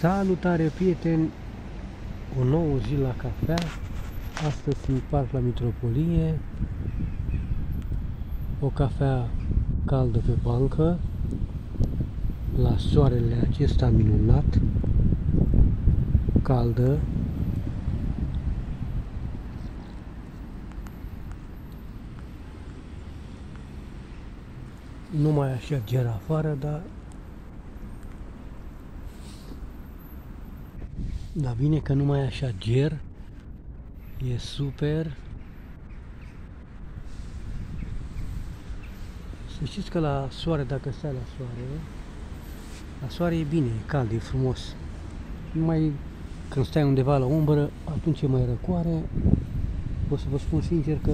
Salutare prieteni! O nouă zi la cafea. Astăzi sunt parc la Mitropolie. O cafea caldă pe bancă. La soarele acesta minunat. Caldă. Nu mai așa ger afară, dar Dar bine că nu mai e așa ger. E super. Să știți că la soare, dacă stai la soare, la soare e bine, e cald, e frumos. Numai când stai undeva la umbră, atunci e mai răcoare. O să vă spun sincer că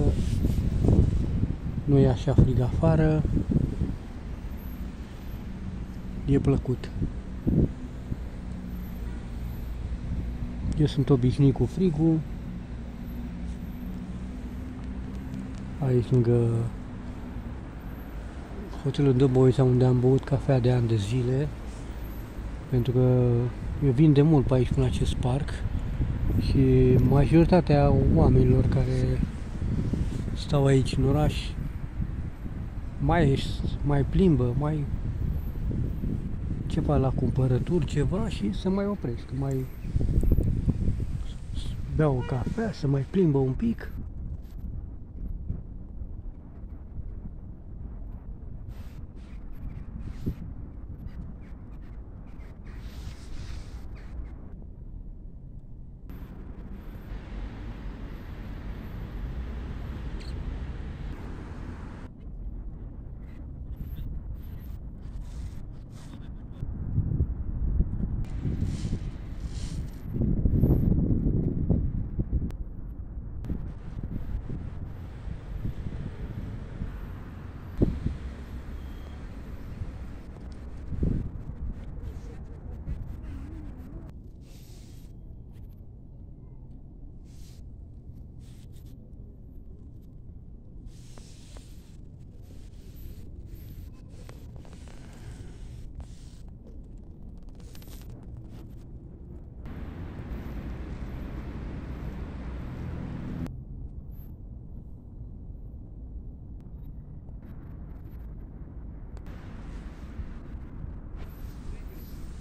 nu e așa frig afară. E plăcut. Eu sunt obișnuit cu frigul. Aici lângă hotelul de Boisa unde am băut cafea de ani de zile. Pentru că eu vin de mult pe aici până acest parc și majoritatea oamenilor care stau aici în oraș mai, mai plimbă, mai ceva la cumpărături, ceva și se mai opresc, mai beau o cafea, să mai plimbă un pic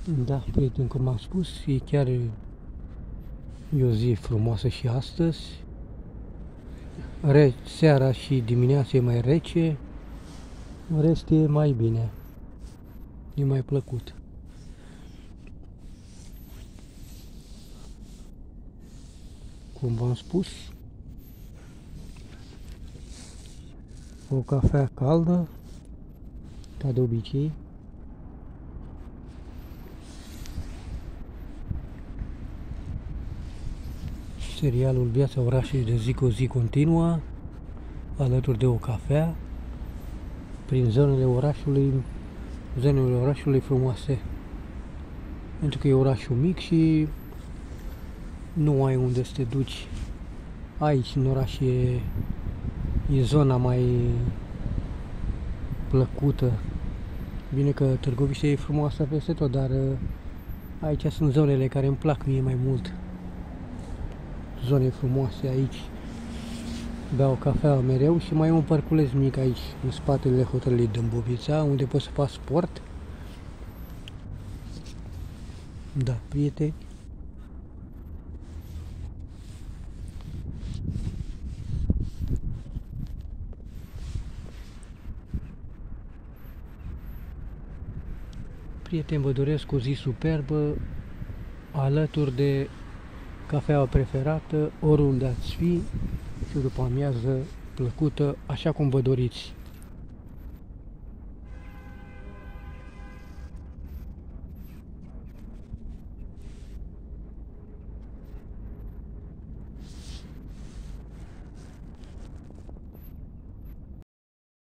Da, prieten, cum am spus, e chiar e o zi frumoasă și astăzi. Re, seara și dimineața e mai rece, în rest e mai bine. E mai plăcut. Cum v-am spus, o cafea caldă, ca de obicei. Serialul Viața orașului de zi cu zi continuă, alături de o cafea, prin zonele orașului, zonele orașului frumoase. Pentru că e orașul mic și nu ai unde să te duci. Aici, în oraș, e, e zona mai plăcută. Bine că Târgoviște e frumoasă peste tot, dar aici sunt zonele care îmi plac mie mai mult zone frumoase aici. Beau cafea mereu și mai e un parculeț mic aici, în spatele hotelului Dâmbovița, unde poți să faci sport. Da, prieteni. Prieteni, vă doresc o zi superbă alături de cafeaua preferată, oriunde ați fi și după amiază plăcută, așa cum vă doriți.